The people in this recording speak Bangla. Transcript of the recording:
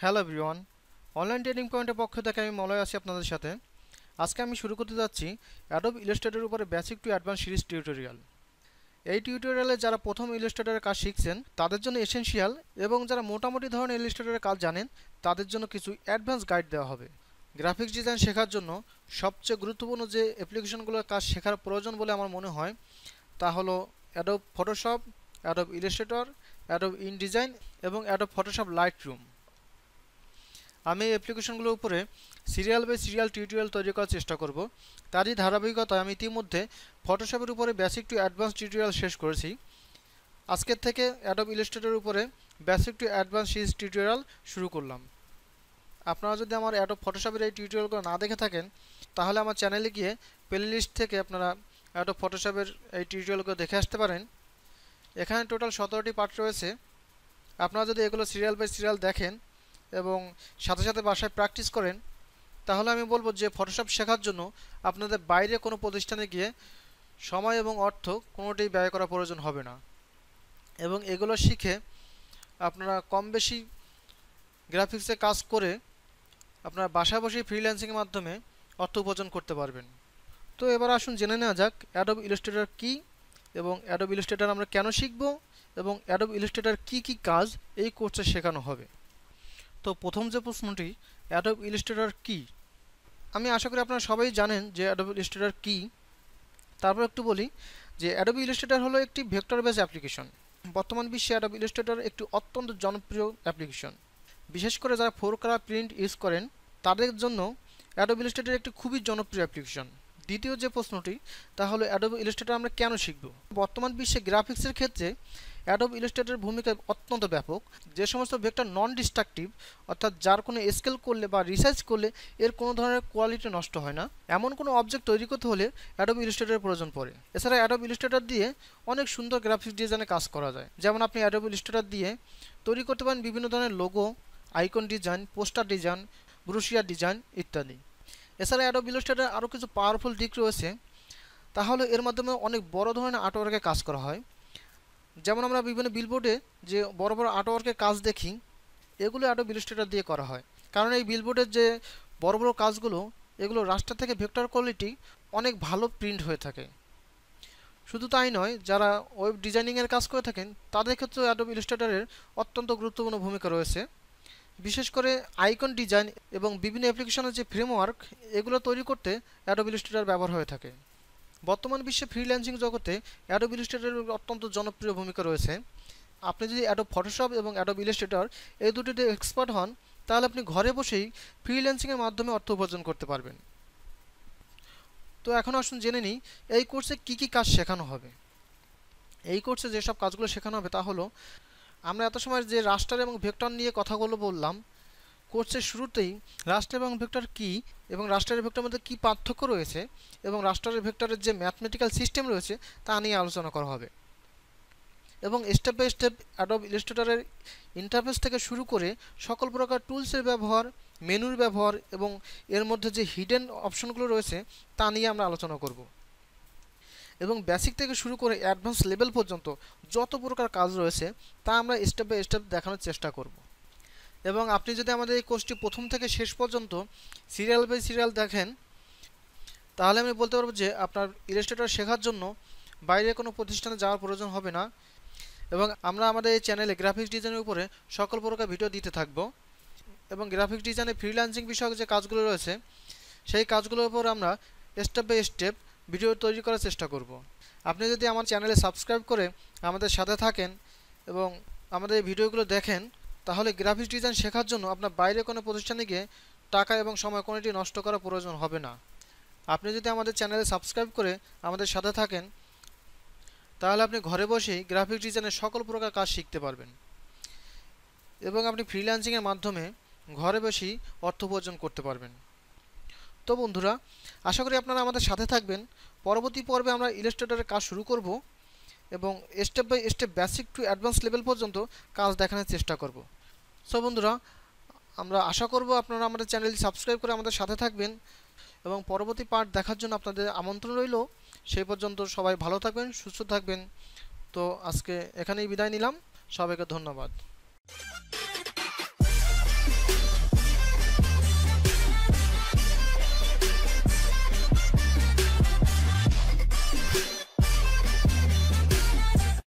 হ্যালো এভরিওয়ান অনলাইন ট্রেনিং পয়েন্টের পক্ষ থেকে আমি মলয় আছি আপনাদের সাথে। আজকে আমি শুরু করতে যাচ্ছি অ্যাডোব ইলাস্ট্রেটরের উপরে basic to advance series tutorial এই টিউটোরিয়ালে যারা প্রথম ইলাস্ট্রেটরের কাজ শিখছেন, তাদের জন্য এসেনশিয়াল এবং যারা মোটামুটি ধরনের ইলাস্ট্রেটরের কাজ জানেন, তাদের জন্য কিছু অ্যাডভান্স গাইড দেওয়া হবে। গ্রাফিক্স ডিজাইন শেখার জন্য সবচেয়ে গুরুত্বপূর্ণ যে অ্যাপ্লিকেশনগুলোর কাজ শেখার প্রয়োজন বলে আমার মনে হয়, তা হলো Adobe Photoshop Adobe Illustrator Adobe InDesign এবং অ্যাডোব ফটোশপ লাইট রুম আমি অ্যাপ্লিকেশনগুলোর উপরে সিরিয়াল বাই সিরিয়াল টিউটোরিয়াল তৈরি করার চেষ্টা করব। তারই ধারাবাহিকতায় আমি ইতিমধ্যে ফটোশপের উপরে বেসিক টু অ্যাডভান্স টিউটোরিয়াল শেষ করেছি। আজকের থেকে অ্যাডব ইলাস্ট্রেটের উপরে basic to advance series tutorial শুরু করলাম। আপনারা যদি আমার অ্যাডব ফটোশপের এই টিউটোরিয়ালগুলো না দেখে থাকেন, তাহলে আমার চ্যানেলে গিয়ে প্লে লিস্ট থেকে আপনারা অ্যাডব ফটোশপের এই টিউটোরিয়ালগুলো দেখে আসতে পারেন। এখানে টোটাল সতেরোটি পার্ট রয়েছে। আপনারা যদি এগুলো সিরিয়াল বাই সিরিয়াল দেখেন এবং সাথে সাথে বাসায় প্র্যাকটিস করেন, তাহলে আমি বলব যে ফটোশপ শেখার জন্য আপনাদের বাইরে কোনো প্রতিষ্ঠানে গিয়ে সময় এবং অর্থ কোনোটাই ব্যয় করা প্রয়োজন হবে না। এবং এগুলো শিখে আপনারা কম বেশি গ্রাফিক্সে কাজ করে আপনারা বাসায় বসেই ফ্রিল্যান্সিংয়ের মাধ্যমে অর্থ উপার্জন করতে পারবেন। তো এবার আসুন জেনে নেওয়া যাক অ্যাডব ইলাস্ট্রেটর কী এবং অ্যাডব ইলাস্ট্রেটর আমরা কেন শিখব এবং অ্যাডব ইলাস্ট্রেটর কী কী কাজ এই কোর্সে শেখানো হবে? তো প্রথম যে প্রশ্নটি অ্যাডব ইলাস্ট্রেটর কী? আমি আশা করি আপনারা সবাই জানেন যে অ্যাডব ইলাস্ট্রেটর কী। তারপর একটু বলি যে অ্যাডব ইলাস্ট্রেটর হলো একটি ভেক্টর বেস অ্যাপ্লিকেশন বর্তমান বিশ্বে অ্যাডব ইলাস্ট্রেটর একটি অত্যন্ত জনপ্রিয় অ্যাপ্লিকেশন বিশেষ করে যারা ফোর কালার প্রিন্ট ইউজ করেন, তাদের জন্য অ্যাডব ইলাস্ট্রেটর একটি খুবই জনপ্রিয় অ্যাপ্লিকেশন দ্বিতীয় যে প্রশ্নটি, তা হলো অ্যাডব ইলাস্ট্রেটর আমরা কেন শিখব? বর্তমান বিশ্বে গ্রাফিক্সের ক্ষেত্রে অ্যাডব ইলাস্ট্রেটরের ভূমিকা অত্যন্ত ব্যাপক। যে সমস্ত ভেক্টর নন ডিস্ট্রাকটিভ অর্থাৎ যার কোনো স্কেল করলে বা রিসার্চ করলে এর কোনো ধরনের কোয়ালিটি নষ্ট হয় না। এমন কোনো অবজেক্ট তৈরি করতে হলে অ্যাডব ইলাস্ট্রেটরের প্রয়োজন পড়ে। এছাড়া অ্যাডব ইলাস্ট্রেটর দিয়ে অনেক সুন্দর গ্রাফিক্স ডিজাইনে কাজ করা যায়। যেমন আপনি অ্যাডব ইলাস্ট্রেটর দিয়ে তৈরি করতে পারেন বিভিন্ন ধরনের logo icon design poster design brochure design ইত্যাদি। এছাড়া অ্যাডব ইলাস্ট্রেটর আরও কিছু পাওয়ারফুল দিক রয়েছে। তাহলে এর মাধ্যমে অনেক বড় ধরনের আর্টওয়ার্কে কাজ করা হয়। যেমন আমরা বিভিন্ন বিলবোর্ডে যে বড় বড় আর্টওয়ার্কের কাজ দেখি, এগুলো অ্যাডব ইলাস্ট্রেটর দিয়ে করা হয়। কারণ এই বিলবোর্ডের যে বড় বড় কাজগুলো, এগুলো রাস্টার থেকে ভেক্টর কোয়ালিটি অনেক ভালো প্রিন্ট হয়ে থাকে। শুধু তাই নয়, যারা ওয়েব ডিজাইনিংয়ের কাজ করে থাকেন, তাদের ক্ষেত্রেও অ্যাডব ইলাস্ট্রেটরের অত্যন্ত গুরুত্বপূর্ণ ভূমিকা রয়েছে। বিশেষ করে আইকন ডিজাইন এবং বিভিন্ন অ্যাপ্লিকেশনের যে ফ্রেমওয়ার্ক এগুলো তৈরি করতে অ্যাডব ইলাস্ট্রেটর ব্যবহার হয়ে থাকে। বর্তমান বিশ্বে ফ্রিল্যান্সিং জগতে অ্যাডব ইলাস্ট্রেটরের অত্যন্ত জনপ্রিয় ভূমিকা রয়েছে। আপনি যদি অ্যাডব ফটোশপ এবং অ্যাডব ইলাস্ট্রেটর এই দুটিতে এক্সপার্ট হন, তাহলে আপনি ঘরে বসেই ফ্রিল্যান্সিংয়ের মাধ্যমে অর্থ উপার্জন করতে পারবেন। তো এখন আসুন জেনে নিই, এই কোর্সে কী কী কাজ শেখানো হবে? এই কোর্সে যেসব কাজগুলো শেখানো হবে তা হলো আমরা এত সময় যে রাস্টার এবং ভেক্টর নিয়ে কথাগুলো বললাম, কোর্সের শুরুতেই রাস্টার এবং ভেক্টর কী এবং রাস্টারের ভেক্টরের মধ্যে কী পার্থক্য রয়েছে এবং রাস্টারের ভেক্টরের যে ম্যাথমেটিক্যাল সিস্টেম রয়েছে তা নিয়ে আলোচনা করা হবে। এবং স্টেপ বাই স্টেপ অ্যাডব ইলাস্ট্রেটরের ইন্টারফেস থেকে শুরু করে সকল প্রকার টুলসের ব্যবহার মেনুর ব্যবহার এবং এর মধ্যে যে হিডেন অপশনগুলো রয়েছে তা নিয়ে আমরা আলোচনা করব। এবং বেসিক থেকে শুরু করে অ্যাডভান্স লেভেল পর্যন্ত যত প্রকার কাজ রয়েছে, তা আমরা স্টেপ বাই স্টেপ দেখানোর চেষ্টা করব। এবং আপনি যদি আমাদের এই কোর্সটি প্রথম থেকে শেষ পর্যন্ত সিরিয়াল বাই সিরিয়াল দেখেন, তাহলে আমি বলতে পারব যে আপনার ইলাস্ট্রেটর শেখার জন্য বাইরে কোনো প্রতিষ্ঠানে যাওয়ার প্রয়োজন হবে না এবং আমরা আমাদের এই চ্যানেলে গ্রাফিক্স ডিজাইনের উপরে সকল প্রকার ভিডিও দিতে থাকব। এবং গ্রাফিক্স ডিজাইনে ফ্রিল্যান্সিং বিষয়ক যে কাজগুলো রয়েছে, সেই কাজগুলোর উপর আমরা স্টেপ বাই স্টেপ ভিডিও তৈরি করার চেষ্টা করব। আপনি যদি আমার চ্যানেলে সাবস্ক্রাইব করে আমাদের সাথে থাকেন এবং আমাদের এই ভিডিওগুলো দেখেন, তাহলে গ্রাফিক্স ডিজাইন শেখার জন্য আপনার বাইরে কোনো প্রতিষ্ঠানে গিয়ে টাকা এবং সময় কোনোটি নষ্ট করার প্রয়োজন হবে না। আপনি যদি আমাদের চ্যানেলে সাবস্ক্রাইব করে আমাদের সাথে থাকেন, তাহলে আপনি ঘরে বসেই গ্রাফিক্স ডিজাইনের সকল প্রকার কাজ শিখতে পারবেন। এবং আপনি ফ্রিল্যান্সিংয়ের মাধ্যমে ঘরে বসেই অর্থ উপার্জন করতে পারবেন। তো বন্ধুরা, আশা করি আপনারা আমাদের সাথে থাকবেন। পরবর্তী পর্বে আমরা ইলাস্ট্রেটরের কাজ শুরু করব এবং step by step basic to advance level পর্যন্ত কাজ দেখানোর চেষ্টা করব। সো বন্ধুরা, আমরা আশা করব আপনারা আমাদের চ্যানেলটি সাবস্ক্রাইব করে আমাদের সাথে থাকবেন এবং পরবর্তী পার্ট দেখার জন্য আপনাদের আমন্ত্রণ রইল। সেই পর্যন্ত সবাই ভালো থাকবেন, সুস্থ থাকবেন। তো আজকে এখানেই বিদায় নিলাম। সবাইকে ধন্যবাদ।